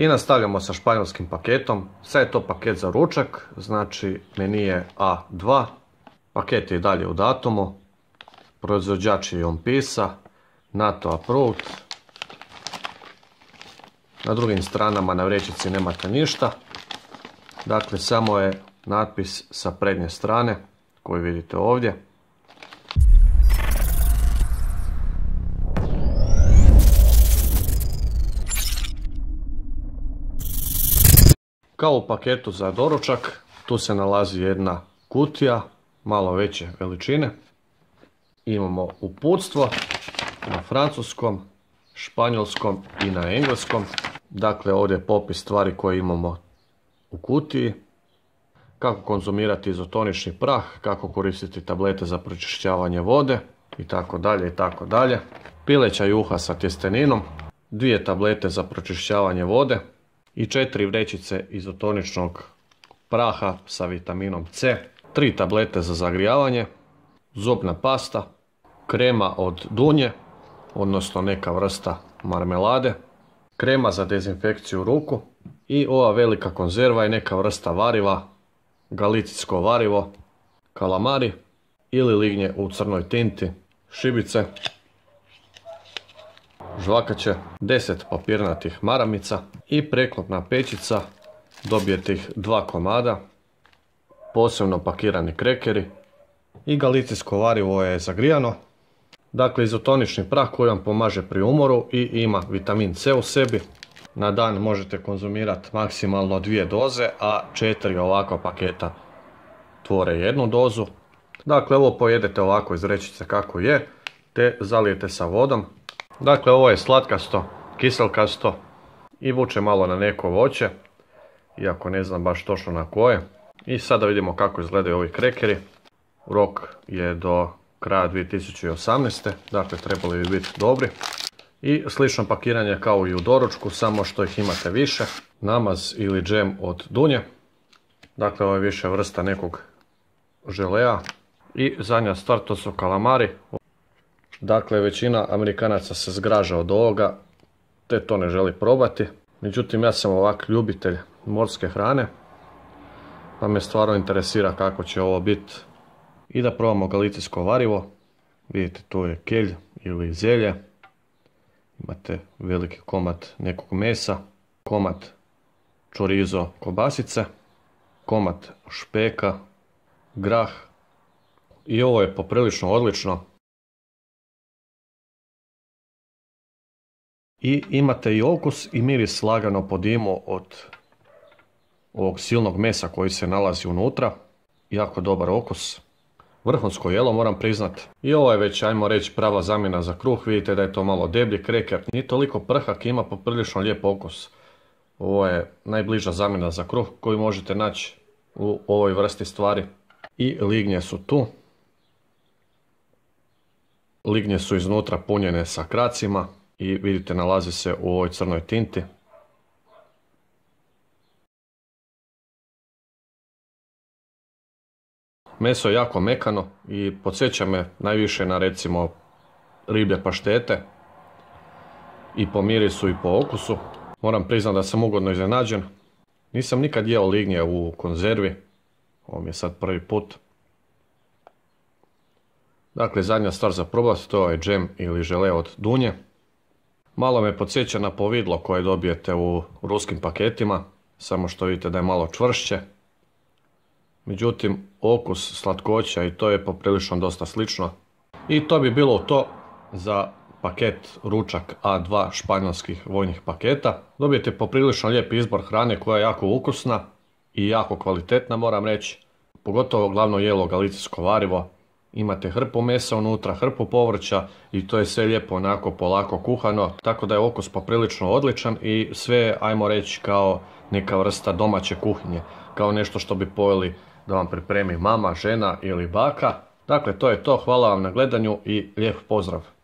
I nastavljamo sa španjolskim paketom. Sad je to paket za ručak, znači meni je A2. Paket je i dalje u datumu. Proizvođač je on pisa. NATO approved. Na drugim stranama na vrećici nemate ništa. Dakle, samo je natpis sa prednje strane koji vidite ovdje. Kao paketu za doručak, tu se nalazi jedna kutija, malo veće veličine. Imamo uputstvo na francuskom, španjolskom i na engleskom. Dakle, ovdje je popis stvari koje imamo u kutiji. Kako konzumirati izotonični prah, kako koristiti tablete za pročišćavanje vode i tako dalje i tako dalje. Pileća juha sa tjesteninom, dvije tablete za pročišćavanje vode i četiri vrećice izotoničnog praha sa vitaminom C, tri tablete za zagrijavanje, zubna pasta, krema od dunje, odnosno neka vrsta marmelade, krema za dezinfekciju ruku i ova velika konzerva je neka vrsta variva, galicijsko varivo, kalamari ili lignje u crnoj tinti, šibice, žvakaće, 10 papirnatih maramica i preklopna pečica, dobijete ih dva komada, posebno pakirani krekeri i galicijsko varivo je zagrijano. Dakle, izotonični prah koji vam pomaže pri umoru i ima vitamin C u sebi. Na dan možete konzumirati maksimalno dvije doze, a četiri ovakva paketa tvore jednu dozu. Dakle, ovo pojedete ovako iz rečice kako je, te zalijete sa vodom. Dakle, ovo je slatkasto, kiselkasto i vuče malo na neko voće, iako ne znam baš točno na koje. I sada vidimo kako izgledaju ovi krekeri. Rok je do kraja 2018. Dakle, trebali bi biti dobri. I slično pakiranje kao i u doručku, samo što ih imate više. Namaz ili džem od dunje. Dakle, ovo je više vrsta nekog želea. I zadnja stvar, to su kalamari. Dakle, većina Amerikanaca se zgraža od ovoga, te to ne želi probati. Međutim, ja sam ovak ljubitelj morske hrane, pa me stvarno interesira kako će ovo biti. I da probamo galicijsko varivo. Vidite, tu je kelj ili zelje. Imate veliki komad nekog mesa, komad čorizo kobasice, komad špeka, grah. I ovo je poprilično odlično. I imate i okus i miris lagano po dimu od ovog silnog mesa koji se nalazi unutra. Jako dobar okus. Vrhunsko jelo moram priznat. I ovo je već, ajmo reći, prava zamjena za kruh. Vidite da je to malo deblji kreker. Nije toliko prhak, ima poprilično lijep okus. Ovo je najbliža zamjena za kruh koju možete naći u ovoj vrsti stvari. I lignje su tu. Lignje su iznutra punjene sa kracima i vidite nalazi se u ovoj crnoj tinti. Meso je jako mekano i podsjeća me najviše na recimo riblje paštete i po mirisu i po okusu. Moram priznati da sam ugodno iznenađen. Nisam nikad jeo lignje u konzervi. Ovo mi je sad prvi put. Dakle, zadnja stvar za probati to je džem ili žele od dunje. Malo me podsjeća na povidlo koje dobijete u ruskim paketima, samo što vidite da je malo čvršće. Međutim, okus, slatkoća i to je poprilično dosta slično. I to bi bilo to za paket ručak A2 španjolskih vojnih paketa. Dobijete poprilično lijep izbor hrane koja je jako ukusna i jako kvalitetna moram reći. Pogotovo glavno jelo galicijsko varivo Imate hrpu mesa unutra, hrpu povrća i to je sve lijepo onako polako kuhano, tako da je okus poprilično odličan i sve ajmo reći kao neka vrsta domaće kuhinje, kao nešto što bi pojeli da vam pripremi mama, žena ili baka. Dakle, to je to, hvala vam na gledanju i lijep pozdrav!